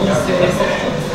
Obrigado.